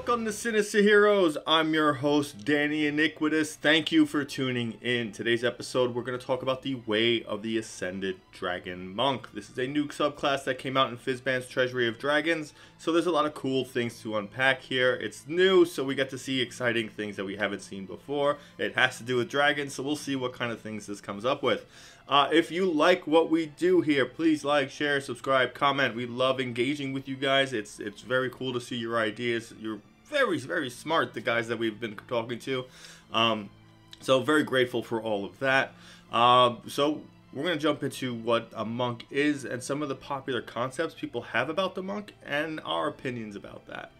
Welcome to Sinister Heroes. I'm your host, Danny Iniquitous. Thank you for tuning in. Today's episode, we're going to talk about the Way of the Ascended Dragon Monk. This is a new subclass that came out in Fizban's Treasury of Dragons, so there's a lot of cool things to unpack here. It's new, so we get to see exciting things that we haven't seen before. It has to do with dragons, so we'll see what kind of things this comes up with. Uh, if you like what we do here, please like, share, subscribe, comment. We love engaging with you guys. It's it's very cool to see your ideas. You're very very smart, the guys that we've been talking to. Um, so very grateful for all of that. Uh, so we're going to jump into what a monk is and some of the popular concepts people have about the monk and our opinions about that.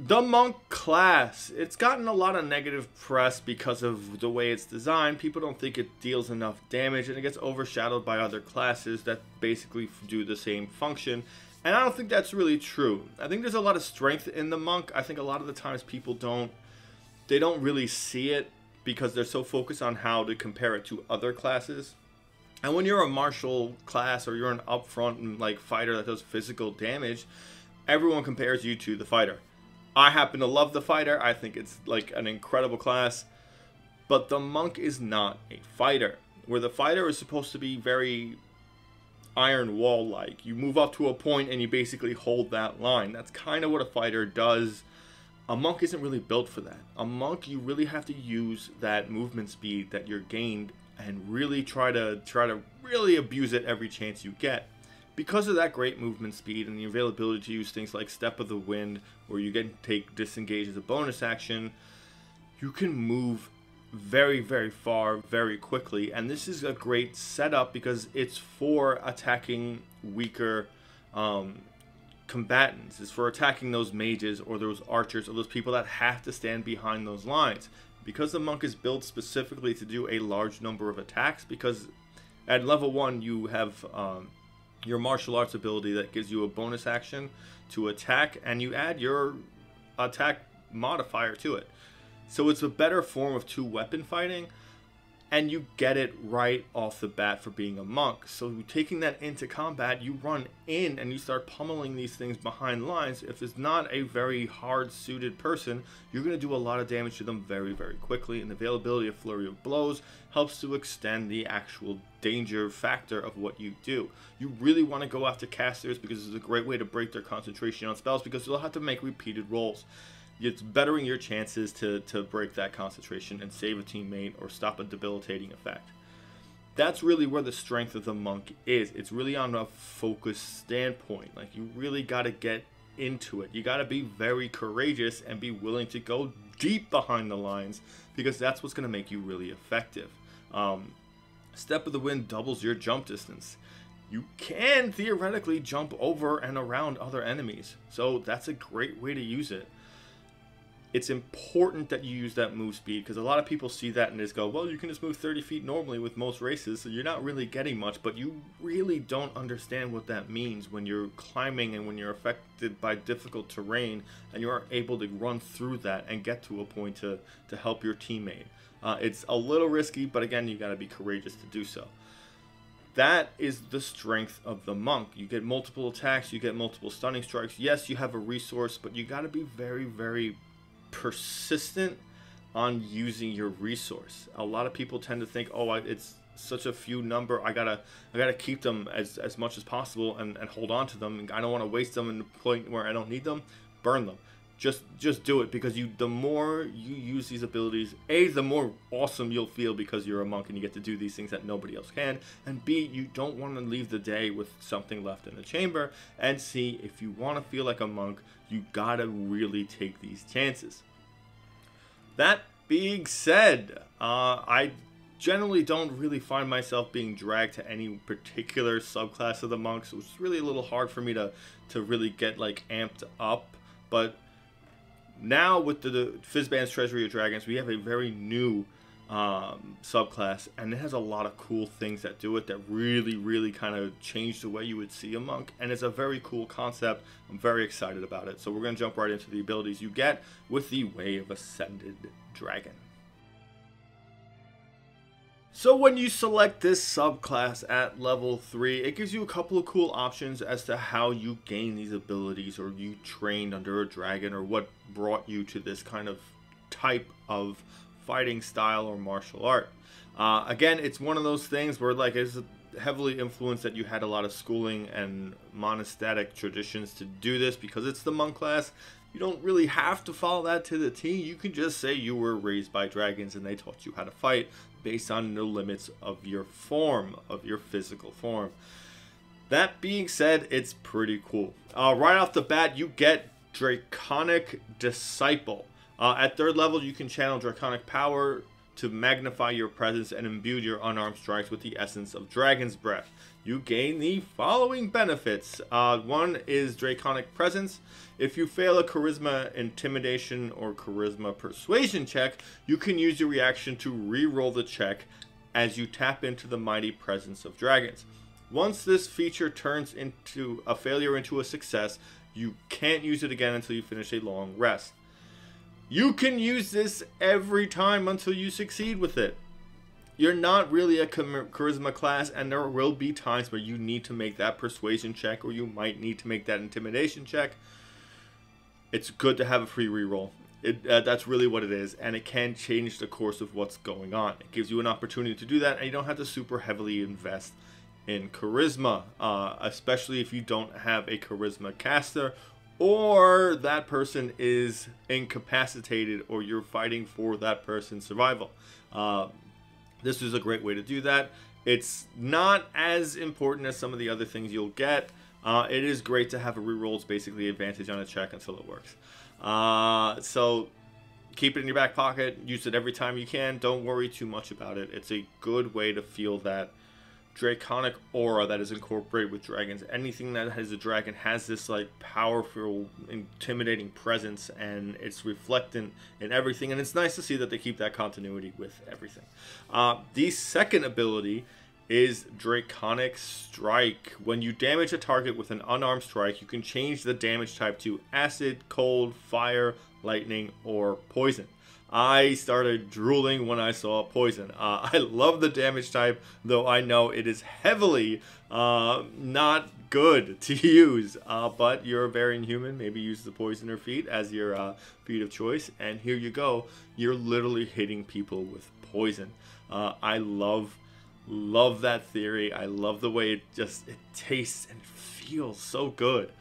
The Monk class. It's gotten a lot of negative press because of the way it's designed. People don't think it deals enough damage and it gets overshadowed by other classes that basically do the same function. And I don't think that's really true. I think there's a lot of strength in the Monk. I think a lot of the times people don't they don't really see it because they're so focused on how to compare it to other classes. And when you're a martial class or you're an upfront like fighter that does physical damage, everyone compares you to the fighter I happen to love the fighter. I think it's like an incredible class. But the monk is not a fighter. Where the fighter is supposed to be very iron wall like. You move up to a point and you basically hold that line. That's kind of what a fighter does. A monk isn't really built for that. A monk you really have to use that movement speed that you're gained and really try to try to really abuse it every chance you get because of that great movement speed and the availability to use things like Step of the Wind, where you can take disengage as a bonus action, you can move very, very far, very quickly. And this is a great setup because it's for attacking weaker um, combatants. It's for attacking those mages or those archers or those people that have to stand behind those lines. Because the monk is built specifically to do a large number of attacks, because at level 1 you have um, your martial arts ability that gives you a bonus action to attack, and you add your attack modifier to it. So it's a better form of two weapon fighting, and you get it right off the bat for being a monk. So taking that into combat, you run in and you start pummeling these things behind lines. If it's not a very hard suited person, you're going to do a lot of damage to them very, very quickly. And the availability of Flurry of Blows helps to extend the actual danger factor of what you do. You really want to go after casters because it's a great way to break their concentration on spells because they'll have to make repeated rolls it's bettering your chances to, to break that concentration and save a teammate or stop a debilitating effect. That's really where the strength of the monk is. It's really on a focus standpoint. Like you really got to get into it. You got to be very courageous and be willing to go deep behind the lines because that's what's going to make you really effective. Um, Step of the Wind doubles your jump distance. You can theoretically jump over and around other enemies, so that's a great way to use it it's important that you use that move speed because a lot of people see that and just go, well, you can just move 30 feet normally with most races, so you're not really getting much, but you really don't understand what that means when you're climbing and when you're affected by difficult terrain and you are able to run through that and get to a point to, to help your teammate. Uh, it's a little risky, but again, you got to be courageous to do so. That is the strength of the monk. You get multiple attacks, you get multiple stunning strikes. Yes, you have a resource, but you got to be very, very persistent on using your resource. A lot of people tend to think, oh, it's such a few number. I gotta, I gotta keep them as, as much as possible and, and hold on to them. I don't want to waste them in the point where I don't need them. Burn them. Just, just do it because you. The more you use these abilities, a, the more awesome you'll feel because you're a monk and you get to do these things that nobody else can. And b, you don't want to leave the day with something left in the chamber. And c, if you want to feel like a monk, you gotta really take these chances. That being said, uh, I generally don't really find myself being dragged to any particular subclass of the monks. So it's really a little hard for me to, to really get like amped up. But now with the, the Fizban's Treasury of Dragons, we have a very new um, subclass, and it has a lot of cool things that do it that really, really kind of change the way you would see a monk. And it's a very cool concept. I'm very excited about it. So we're going to jump right into the abilities you get with the Way of Ascended Dragon. So when you select this subclass at level 3, it gives you a couple of cool options as to how you gain these abilities or you trained under a dragon or what brought you to this kind of type of fighting style or martial art. Uh, again, it's one of those things where like it's heavily influenced that you had a lot of schooling and monastic traditions to do this because it's the monk class. You don't really have to follow that to the T. You can just say you were raised by dragons and they taught you how to fight based on the limits of your form, of your physical form. That being said, it's pretty cool. Uh, right off the bat, you get Draconic Disciple. Uh, at third level, you can channel Draconic Power to magnify your presence and imbue your unarmed strikes with the essence of Dragon's Breath. You gain the following benefits. Uh, one is Draconic Presence. If you fail a Charisma Intimidation or Charisma Persuasion check, you can use your reaction to re-roll the check as you tap into the mighty presence of dragons. Once this feature turns into a failure into a success, you can't use it again until you finish a long rest. You can use this every time until you succeed with it. You're not really a charisma class, and there will be times where you need to make that persuasion check, or you might need to make that intimidation check. It's good to have a free reroll. It, uh, that's really what it is, and it can change the course of what's going on. It gives you an opportunity to do that, and you don't have to super heavily invest in charisma, uh, especially if you don't have a charisma caster or that person is incapacitated or you're fighting for that person's survival. Uh, this is a great way to do that. It's not as important as some of the other things you'll get. Uh, it is great to have a rerolls basically advantage on a check until it works. Uh, so keep it in your back pocket. Use it every time you can. Don't worry too much about it. It's a good way to feel that draconic aura that is incorporated with dragons. Anything that has a dragon has this like powerful, intimidating presence, and it's reflectant in everything. And it's nice to see that they keep that continuity with everything. Uh, the second ability is Draconic Strike. When you damage a target with an unarmed strike, you can change the damage type to acid, cold, fire, lightning, or poison. I started drooling when I saw poison. Uh, I love the damage type, though I know it is heavily uh, not good to use. Uh, but you're a variant human. Maybe use the poison or feat as your uh, feat of choice. And here you go. You're literally hitting people with poison. Uh, I love, love that theory. I love the way it just it tastes and feels so good.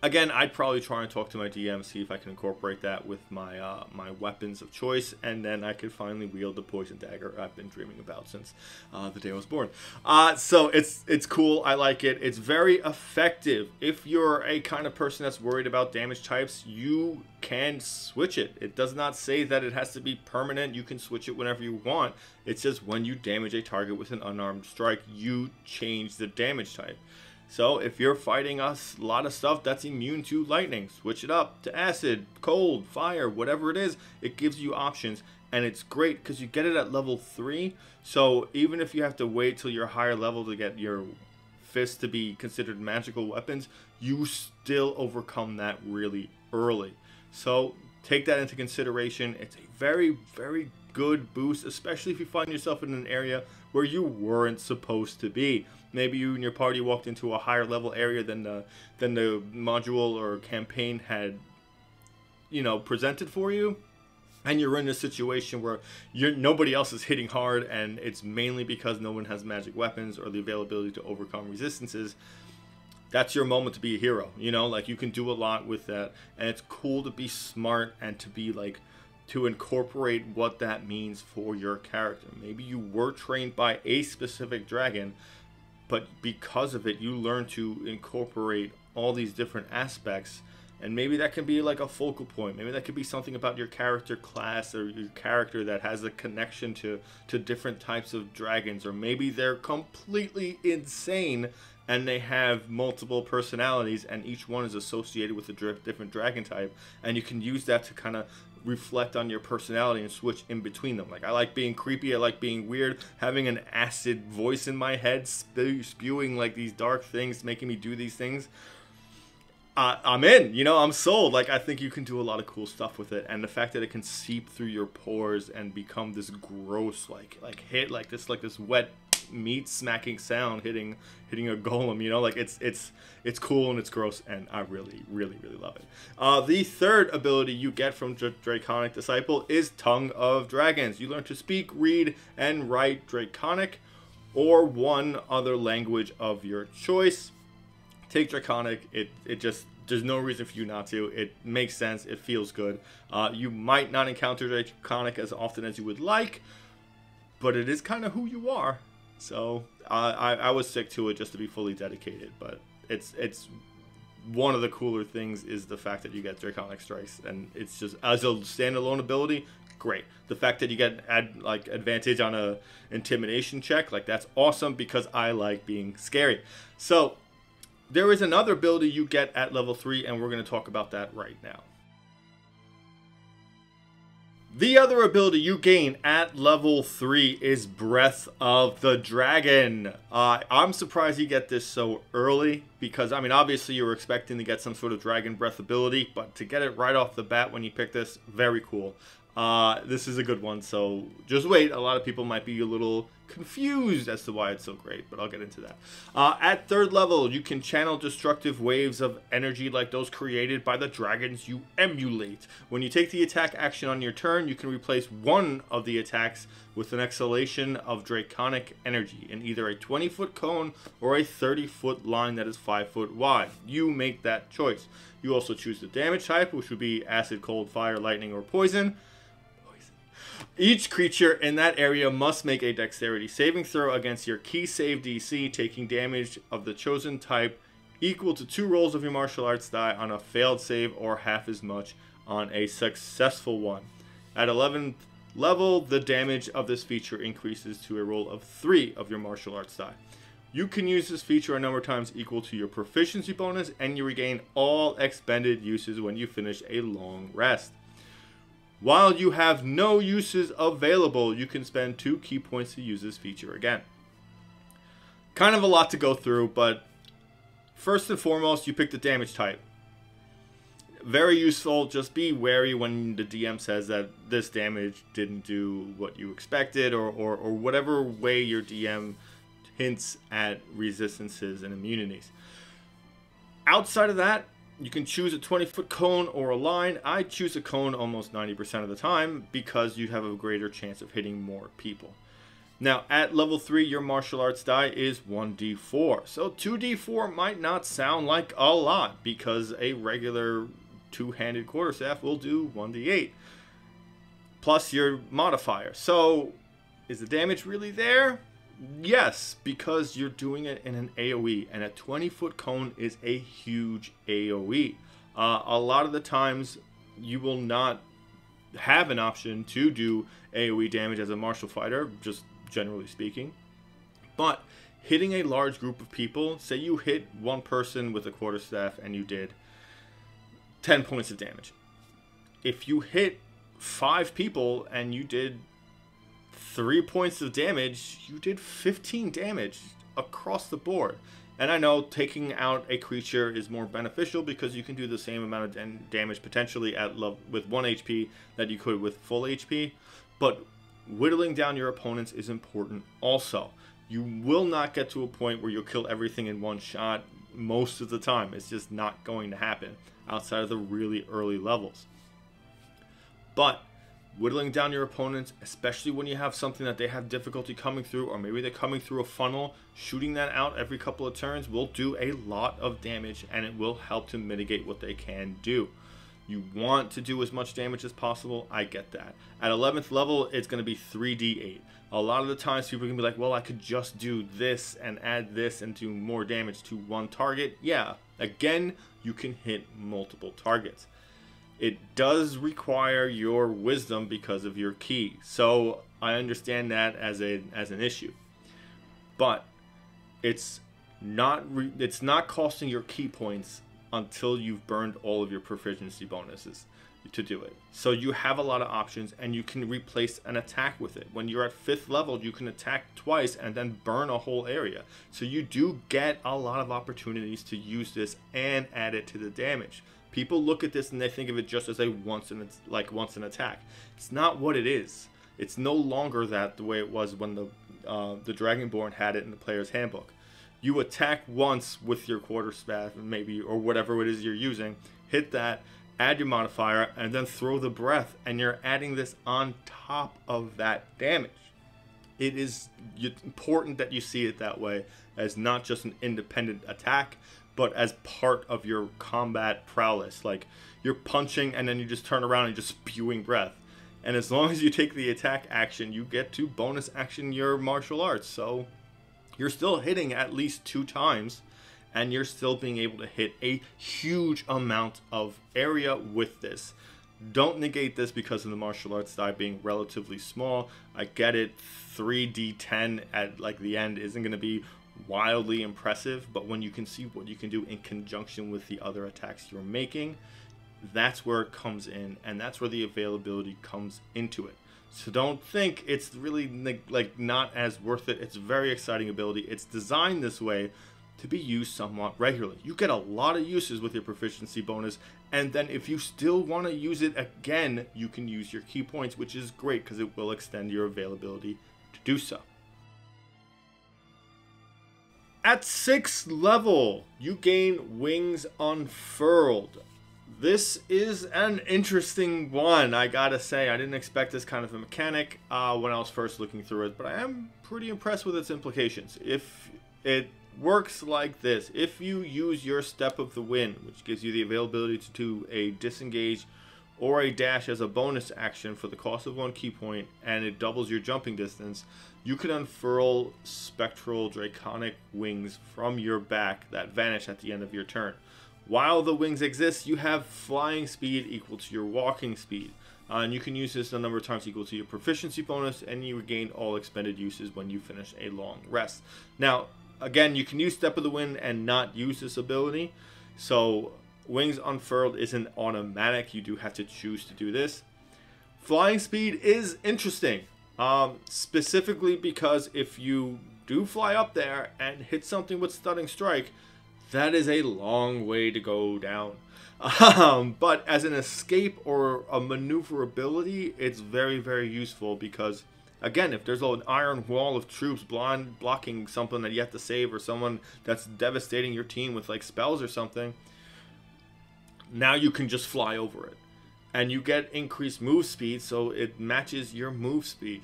Again, I'd probably try and talk to my DM, see if I can incorporate that with my uh, my weapons of choice, and then I could finally wield the poison dagger I've been dreaming about since uh, the day I was born. Uh, so it's it's cool. I like it. It's very effective. If you're a kind of person that's worried about damage types, you can switch it. It does not say that it has to be permanent. You can switch it whenever you want. It says when you damage a target with an unarmed strike, you change the damage type. So if you're fighting us, a lot of stuff that's immune to lightning, switch it up to acid, cold, fire, whatever it is. It gives you options and it's great because you get it at level 3. So even if you have to wait till you're higher level to get your fists to be considered magical weapons, you still overcome that really early. So take that into consideration. It's a very, very good boost, especially if you find yourself in an area where you weren't supposed to be. Maybe you and your party walked into a higher level area than the than the module or campaign had, you know, presented for you, and you're in a situation where you're nobody else is hitting hard, and it's mainly because no one has magic weapons or the availability to overcome resistances. That's your moment to be a hero. You know, like you can do a lot with that, and it's cool to be smart and to be like to incorporate what that means for your character. Maybe you were trained by a specific dragon, but because of it, you learn to incorporate all these different aspects. And maybe that can be like a focal point. Maybe that could be something about your character class or your character that has a connection to, to different types of dragons. Or maybe they're completely insane and they have multiple personalities and each one is associated with a different dragon type. And you can use that to kind of reflect on your personality and switch in between them. Like I like being creepy, I like being weird, having an acid voice in my head spew- spewing like these dark things, making me do these things. I, I'm in. You know, I'm sold. Like I think you can do a lot of cool stuff with it, and the fact that it can seep through your pores and become this gross, like like hit, like this, like this wet meat smacking sound hitting hitting a golem. You know, like it's it's it's cool and it's gross, and I really really really love it. Uh, the third ability you get from Dr- Draconic Disciple is Tongue of Dragons. You learn to speak, read, and write Draconic, or one other language of your choice take Draconic. It it just there's no reason for you not to. It makes sense. It feels good. Uh, you might not encounter Draconic as often as you would like, but it is kind of who you are. So uh, I I was sick to it just to be fully dedicated. But it's it's one of the cooler things is the fact that you get Draconic Strikes, and it's just as a standalone ability, great. The fact that you get ad, like advantage on a intimidation check, like that's awesome because I like being scary. So there is another ability you get at level 3, and we're going to talk about that right now. The other ability you gain at level 3 is Breath of the Dragon. Uh, I'm surprised you get this so early because, I mean, obviously you were expecting to get some sort of Dragon Breath ability, but to get it right off the bat when you pick this, very cool. Uh, this is a good one, so just wait. A lot of people might be a little confused as to why it's so great, but I'll get into that. Uh, at third level, you can channel destructive waves of energy like those created by the dragons you emulate. When you take the attack action on your turn, you can replace one of the attacks with an exhalation of draconic energy in either a 20 foot cone or a 30 foot line that is 5 foot wide. You make that choice. You also choose the damage type, which would be acid, cold, fire, lightning, or poison. Each creature in that area must make a dexterity saving throw against your ki save DC, taking damage of the chosen type equal to two rolls of your martial arts die on a failed save or half as much on a successful one. At 11th level, the damage of this feature increases to a roll of 3 of your martial arts die. You can use this feature a number of times equal to your proficiency bonus, and you regain all expended uses when you finish a long rest. While you have no uses available, you can spend two ki points to use this feature again. Kind of a lot to go through, but first and foremost, you pick the damage type. Very useful, just be wary when the DM says that this damage didn't do what you expected or, or, or whatever way your DM hints at resistances and immunities. Outside of that, you can choose a 20 foot cone or a line. I choose a cone almost 90% of the time because you have a greater chance of hitting more people. Now, at level 3, your martial arts die is 1d4. So 2d4 might not sound like a lot because a regular two-handed quarterstaff will do 1d8 plus your modifier. So is the damage really there? Yes, because you're doing it in an AoE, and a 20 foot cone is a huge AoE. Uh, a lot of the times, you will not have an option to do AoE damage as a martial fighter, just generally speaking. But hitting a large group of people, say you hit one person with a quarterstaff and you did 10 points of damage. If you hit five people and you did three points of damage, you did 15 damage across the board. And I know taking out a creature is more beneficial because you can do the same amount of damage potentially at love with 1 HP that you could with full HP. But whittling down your opponents is important also. You will not get to a point where you'll kill everything in one shot most of the time. It's just not going to happen outside of the really early levels. But whittling down your opponents, especially when you have something that they have difficulty coming through, or maybe they're coming through a funnel, shooting that out every couple of turns will do a lot of damage and it will help to mitigate what they can do. You want to do as much damage as possible, I get that. At 11th level, it's going to be 3d8. A lot of the times people can be like, well, I could just do this and add this and do more damage to one target. Yeah, again, you can hit multiple targets it does require your wisdom because of your ki. So I understand that as a as an issue, but it's not re- it's not costing your ki points until you've burned all of your proficiency bonuses. to do it. So you have a lot of options and you can replace an attack with it. When you're at fifth level, you can attack twice and then burn a whole area. So you do get a lot of opportunities to use this and add it to the damage. People look at this and they think of it just as a once and it's like once an attack. It's not what it is. It's no longer that the way it was when the uh, the Dragonborn had it in the player's handbook. You attack once with your quarterstaff, maybe or whatever it is you're using. Hit that, add your modifier, and then throw the breath, and you're adding this on top of that damage. It is important that you see it that way as not just an independent attack, but as part of your combat prowess. Like you're punching and then you just turn around and just spewing breath. And as long as you take the attack action, you get to bonus action your martial arts. So you're still hitting at least two times and you're still being able to hit a huge amount of area with this. Don't negate this because of the martial arts die being relatively small. I get it, 3d10 at like the end isn't going to be wildly impressive, but when you can see what you can do in conjunction with the other attacks you're making, that's where it comes in, and that's where the availability comes into it. So don't think it's really like not as worth it. It's a very exciting ability. It's designed this way to be used somewhat regularly. You get a lot of uses with your proficiency bonus, and then if you still want to use it again, you can use your ki points, which is great because it will extend your availability to do so. At 6th level, you gain Wings Unfurled. This is an interesting one, I gotta say. I didn't expect this kind of a mechanic uh, when I was first looking through it, but I am pretty impressed with its implications. If it works like this. If you use your Step of the Wind, which gives you the availability to do a disengage or a dash as a bonus action for the cost of one ki point, and it doubles your jumping distance, you can unfurl spectral draconic wings from your back that vanish at the end of your turn. While the wings exist, you have flying speed equal to your walking speed. Uh, and you can use this a number of times equal to your proficiency bonus, and you regain all expended uses when you finish a long rest. Now, again, you can use Step of the Wind and not use this ability. So Wings Unfurled isn't automatic. You do have to choose to do this. Flying speed is interesting. Um, specifically because if you do fly up there and hit something with Stunning Strike, that is a long way to go down. Um, but as an escape or a maneuverability, it's very, very useful because again, if there's an iron wall of troops blind blocking something that you have to save or someone that's devastating your team with like spells or something, now you can just fly over it. And you get increased move speed, so it matches your move speed.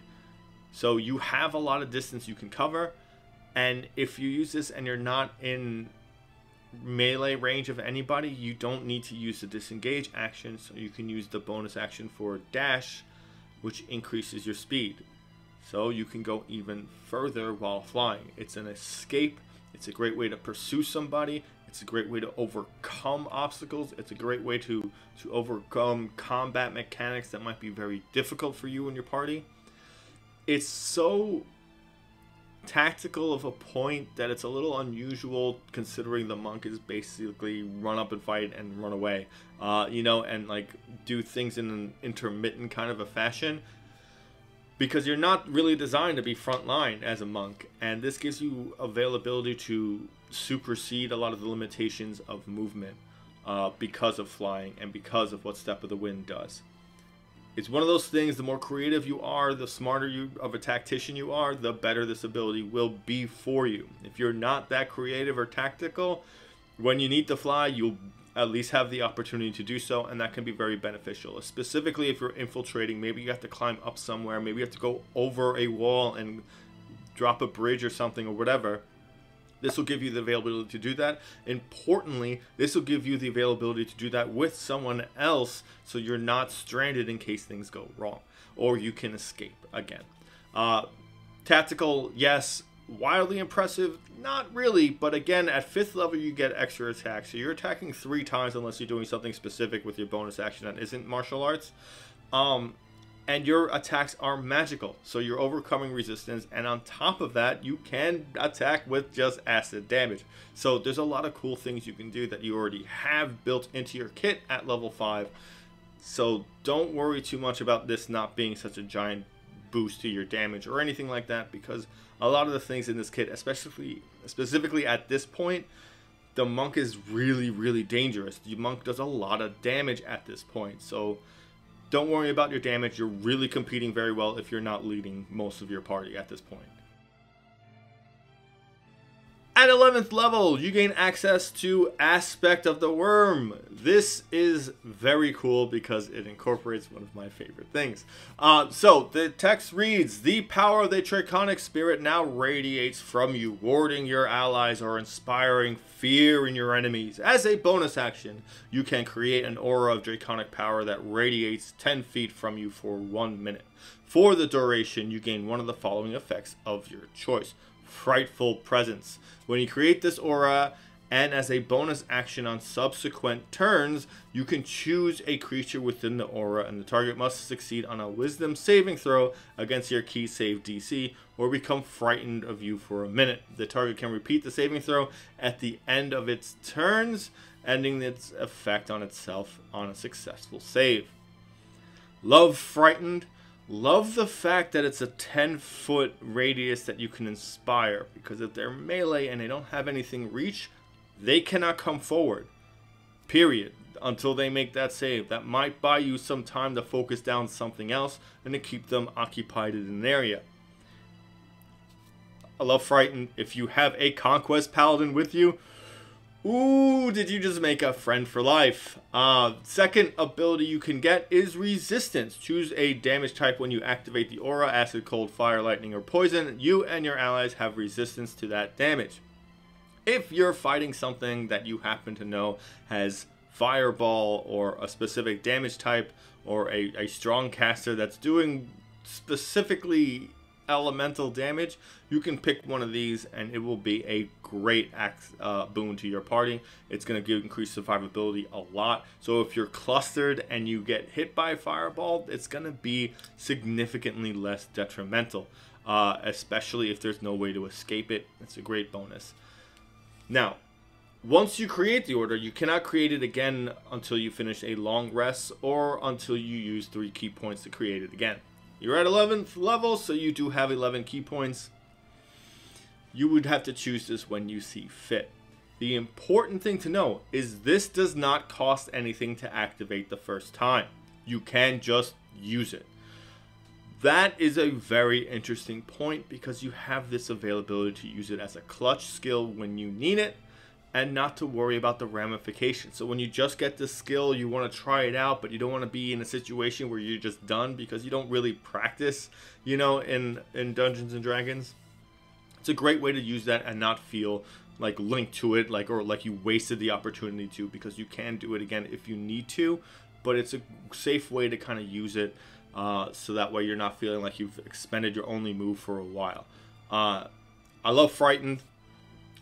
So you have a lot of distance you can cover. And if you use this and you're not in melee range of anybody, you don't need to use the disengage action. So you can use the bonus action for dash, which increases your speed so you can go even further while flying. It's an escape. It's a great way to pursue somebody. It's a great way to overcome obstacles. It's a great way to, to overcome combat mechanics that might be very difficult for you and your party. It's so tactical of a point that it's a little unusual considering the monk is basically run up and fight and run away uh, you know and like do things in an intermittent kind of a fashion because you're not really designed to be frontline as a monk, and this gives you availability to supersede a lot of the limitations of movement uh, because of flying and because of what Step of the Wind does. It's one of those things. The more creative you are, the smarter you of a tactician you are, the better this ability will be for you. If you're not that creative or tactical, when you need to fly, you'll at least have the opportunity to do so, and that can be very beneficial. Specifically, if you're infiltrating, maybe you have to climb up somewhere, maybe you have to go over a wall and drop a bridge or something or whatever. This will give you the availability to do that. Importantly, this will give you the availability to do that with someone else so you're not stranded in case things go wrong or you can escape again. Uh, tactical, yes, wildly impressive not really but again at fifth level you get extra attacks so you're attacking three times unless you're doing something specific with your bonus action that isn't martial arts um and your attacks are magical so you're overcoming resistance and on top of that you can attack with just acid damage so there's a lot of cool things you can do that you already have built into your kit at level 5 So don't worry too much about this not being such a giant boost to your damage or anything like that because a lot of the things in this kit, especially specifically at this point, the monk is really really dangerous. The monk does a lot of damage at this point. So don't worry about your damage. You're really competing very well if you're not leading most of your party at this point. At 11th level, you gain access to Aspect of the Wyrm. This is very cool because it incorporates one of my favorite things. Uh, so, the text reads, The power of the Draconic Spirit now radiates from you, warding your allies or inspiring fear in your enemies. As a bonus action, you can create an aura of Draconic power that radiates 10 feet from you for one minute. For the duration, you gain one of the following effects of your choice. Frightful Presence. When you create this aura, and as a bonus action on subsequent turns, you can choose a creature within the aura, and the target must succeed on a wisdom saving throw against your ki save DC, or become frightened of you for a minute. The target can repeat the saving throw at the end of its turns, ending its effect on itself on a successful save. Love Frightened Love the fact that it's a 10 foot radius that you can inspire because if they're melee and they don't have anything reach, they cannot come forward. Period. Until they make that save. That might buy you some time to focus down something else and to keep them occupied in an area. I love Frighten. If you have a Conquest Paladin with you, Ooh, did you just make a friend for life? Uh, second ability you can get is Resistance. Choose a damage type when you activate the aura, acid, cold, fire, lightning, or poison. You and your allies have resistance to that damage. If you're fighting something that you happen to know has fireball or a specific damage type or a, a strong caster that's doing specifically elemental damage, you can pick one of these and it will be a great uh, boon to your party. It's going to give increased survivability a lot. So if you're clustered and you get hit by a fireball, it's going to be significantly less detrimental, uh, especially if there's no way to escape it. It's a great bonus. Now, once you create the order, you cannot create it again until you finish a long rest or until you use three ki points to create it again. You're at 11th level, so you do have 11 ki points. You would have to choose this when you see fit. The important thing to know is this does not cost anything to activate the first time. You can just use it. That is a very interesting point because you have this availability to use it as a clutch skill when you need it and not to worry about the ramifications. So when you just get this skill, you want to try it out, but you don't want to be in a situation where you're just done because you don't really practice, you know, in in Dungeons and Dragons. It's a great way to use that and not feel like linked to it, like or like you wasted the opportunity to because you can do it again if you need to, but it's a safe way to kind of use it uh, so that way you're not feeling like you've expended your only move for a while. Uh, I love Frightened.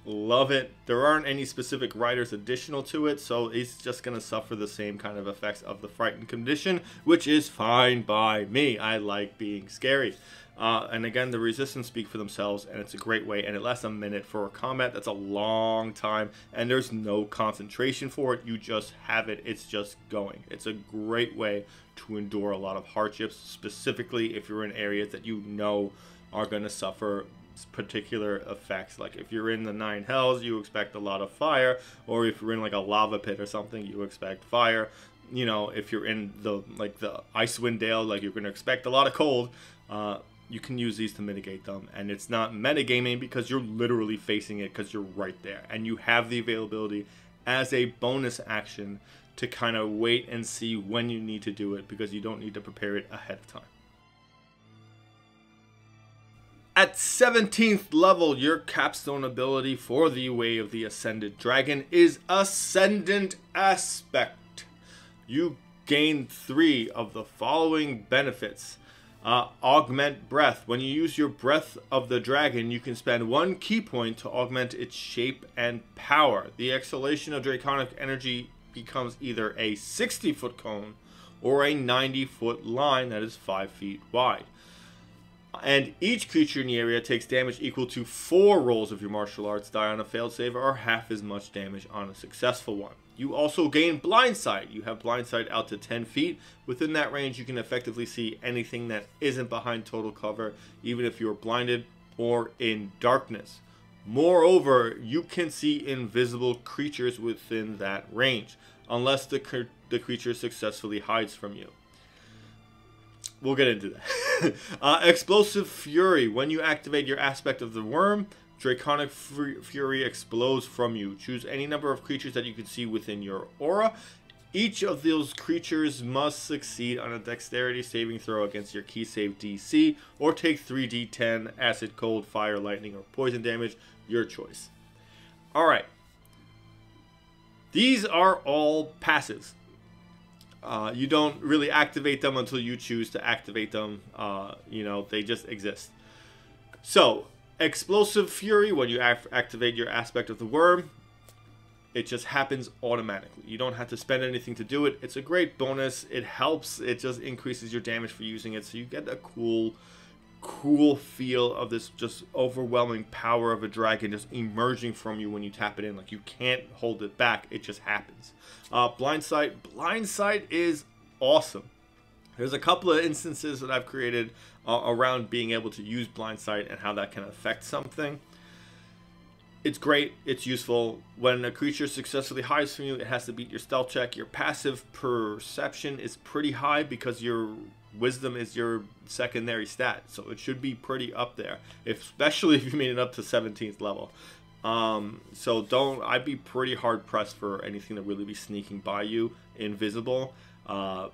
Love it. There aren't any specific riders additional to it, so it's just going to suffer the same kind of effects of the frightened condition, which is fine by me. I like being scary. Uh, and again, the resistance speak for themselves, and it's a great way. And it lasts a minute for a combat. That's a long time, and there's no concentration for it. You just have it. It's just going. It's a great way to endure a lot of hardships, specifically if you're in areas that you know are going to suffer particular effects. Like if you're in the nine hells, you expect a lot of fire, or if you're in like a lava pit or something, you expect fire. You know, if you're in the like the Icewind Dale, like you're to expect a lot of cold. Uh, you can use these to mitigate them, and it's not metagaming because you're literally facing it because you're right there, and you have the availability as a bonus action to kind of wait and see when you need to do it because you don't need to prepare it ahead of time. At 17th level, your capstone ability for the Way of the Ascended Dragon is Ascendant Aspect. You gain three of the following benefits. Uh, augment Breath. When you use your Breath of the Dragon, you can spend one ki point to augment its shape and power. The exhalation of Draconic energy becomes either a 60 foot cone or a 90 foot line that is 5 feet wide and each creature in the area takes damage equal to four rolls of your martial arts die on a failed save or half as much damage on a successful one. You also gain blindsight. You have blindsight out to 10 feet. Within that range, you can effectively see anything that isn't behind total cover, even if you're blinded or in darkness. Moreover, you can see invisible creatures within that range, unless the, the creature successfully hides from you. We'll get into that. uh, Explosive Fury. When you activate your aspect of the Wyrm, Draconic Fury explodes from you. Choose any number of creatures that you can see within your aura. Each of those creatures must succeed on a dexterity saving throw against your ki save DC, or take 3d10 acid, cold, fire, lightning, or poison damage, your choice. Alright. These are all passives. Uh, you don't really activate them until you choose to activate them. Uh, you know, they just exist. So, Explosive Fury, when you activate your aspect of the Wyrm, it just happens automatically. You don't have to spend anything to do it. It's a great bonus. It helps. It just increases your damage for using it. So you get a cool, cool feel of this just overwhelming power of a dragon just emerging from you when you tap it in. Like you can't hold it back. It just happens. Uh, Blind Sight. Blind Sight is awesome. There's a couple of instances that I've created uh, around being able to use blind sight and how that can affect something. It's great, it's useful. When a creature successfully hides from you, it has to beat your stealth check. Your passive perception is pretty high because your wisdom is your secondary stat, so it should be pretty up there, especially if you made it up to 17th level. Um, so don't, I'd be pretty hard pressed for anything to really be sneaking by you invisible. Uh,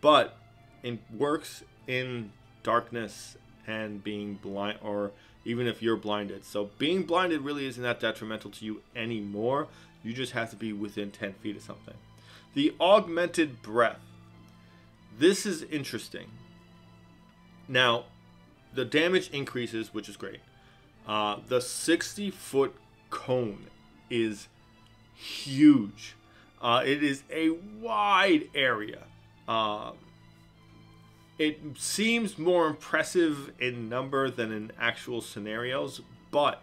but it works in darkness and being blind, or even if you're blinded. So being blinded really isn't that detrimental to you anymore. You just have to be within 10 feet of something. The augmented breath. This is interesting. Now, the damage increases, which is great. Uh, the 60 foot cone is huge. Uh, it is a wide area. Uh, it seems more impressive in number than in actual scenarios, but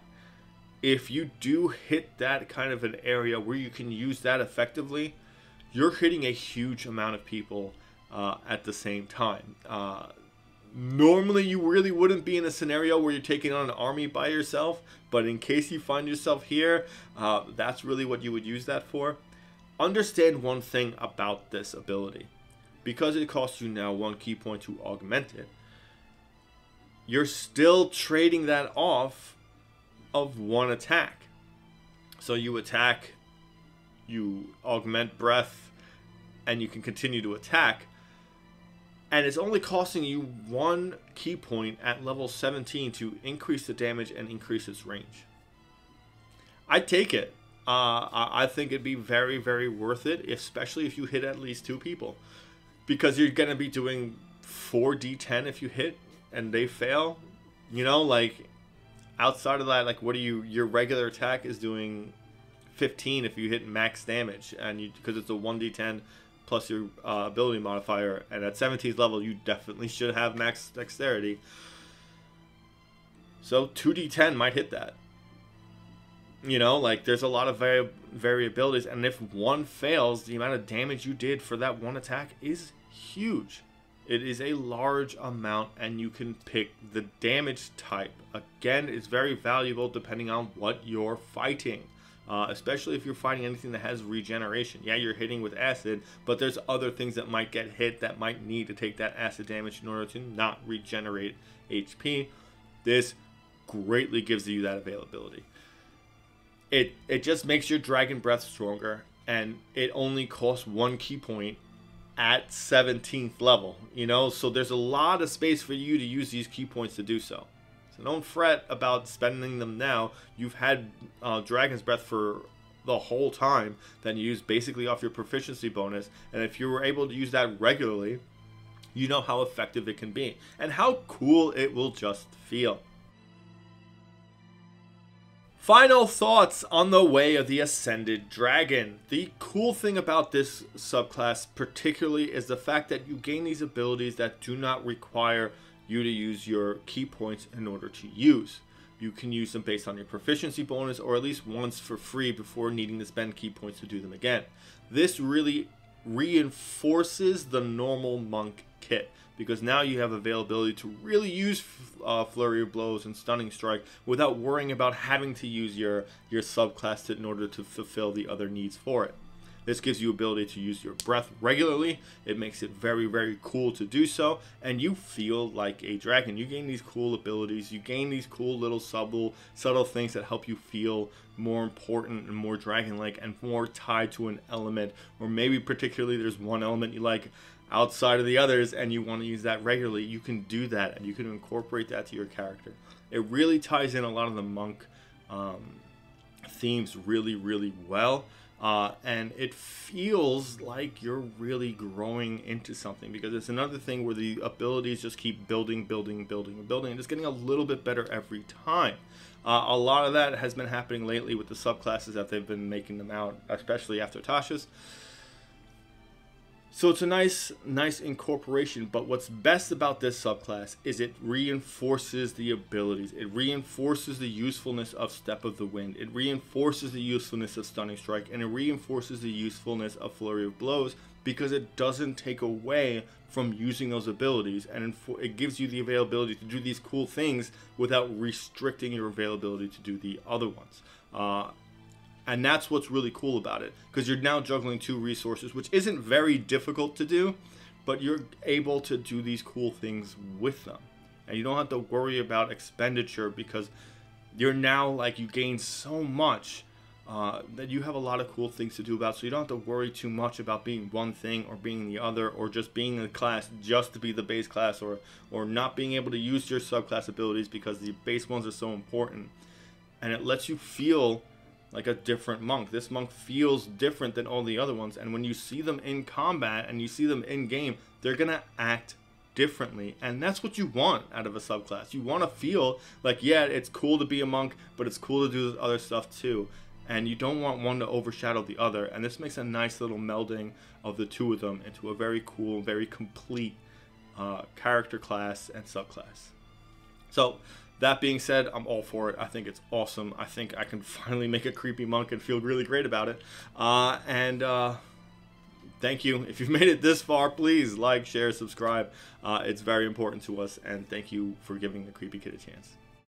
if you do hit that kind of an area where you can use that effectively, you're hitting a huge amount of people uh, at the same time. Uh, normally, you really wouldn't be in a scenario where you're taking on an army by yourself, but in case you find yourself here, uh, that's really what you would use that for. Understand one thing about this ability because it costs you now one ki point to augment it, you're still trading that off of one attack. So you attack, you augment breath, and you can continue to attack. And it's only costing you one ki point at level 17 to increase the damage and increase its range. I take it. Uh, I think it'd be very, very worth it, especially if you hit at least two people because you're gonna be doing four d10 if you hit and they fail. You know, like outside of that, like what do you? Your regular attack is doing 15 if you hit max damage, and you because it's a one d10 plus your uh, ability modifier, and at 17th level you definitely should have max dexterity. So 2d10 might hit that. You know, like there's a lot of vari- variabilities, and if one fails, the amount of damage you did for that one attack is huge. It is a large amount, and you can pick the damage type. Again, it's very valuable depending on what you're fighting. Uh, especially if you're fighting anything that has regeneration. Yeah, you're hitting with acid, but there's other things that might get hit that might need to take that acid damage in order to not regenerate HP. This greatly gives you that availability it it just makes your dragon breath stronger and it only costs one ki point at 17th level you know so there's a lot of space for you to use these ki points to do so so don't fret about spending them now. You've had uh, dragon's breath for the whole time then you use basically off your proficiency bonus. And if you were able to use that regularly you know how effective it can be and how cool it will just feel. Final thoughts on the way of the Ascended Dragon. The cool thing about this subclass, particularly, is the fact that you gain these abilities that do not require you to use your ki points in order to use. You can use them based on your proficiency bonus or at least once for free before needing to spend ki points to do them again. This really reinforces the normal monk kit because now you have availability to really use uh, flurry of blows and stunning strike without worrying about having to use your your subclass in order to fulfill the other needs for it. This gives you ability to use your breath regularly. It makes it very, very cool to do so. And you feel like a dragon. You gain these cool abilities. You gain these cool little subtle, subtle things that help you feel more important and more dragon-like and more tied to an element. Or maybe particularly there's one element you like outside of the others and you want to use that regularly. You can do that and you can incorporate that to your character. It really ties in a lot of the monk um, themes really, really well. Uh, and it feels like you're really growing into something because it's another thing where the abilities just keep building, building, building, building, and it's getting a little bit better every time. Uh, a lot of that has been happening lately with the subclasses that they've been making them out, especially after Tasha's. So it's a nice, nice incorporation. But what's best about this subclass is it reinforces the abilities. It reinforces the usefulness of Step of the Wind. It reinforces the usefulness of Stunning Strike, and it reinforces the usefulness of Flurry of Blows because it doesn't take away from using those abilities, and it gives you the availability to do these cool things without restricting your availability to do the other ones. Uh, and that's what's really cool about it because you're now juggling two resources, which isn't very difficult to do, but you're able to do these cool things with them. And you don't have to worry about expenditure because you're now like you gain so much uh, that you have a lot of cool things to do about. So you don't have to worry too much about being one thing or being the other or just being a class just to be the base class or or not being able to use your subclass abilities because the base ones are so important. And it lets you feel like a different monk. This monk feels different than all the other ones, and when you see them in combat and you see them in game, they're gonna act differently, and that's what you want out of a subclass. You want to feel like, yeah, it's cool to be a monk, but it's cool to do this other stuff too. And you don't want one to overshadow the other, and this makes a nice little melding of the two of them into a very cool, very complete uh, character class and subclass. So that being said, I'm all for it. I think it's awesome. I think I can finally make a creepy monk and feel really great about it. Uh, and uh, thank you. If you've made it this far, please like, share, subscribe. Uh, it's very important to us. And thank you for giving the Creepy Kid a chance.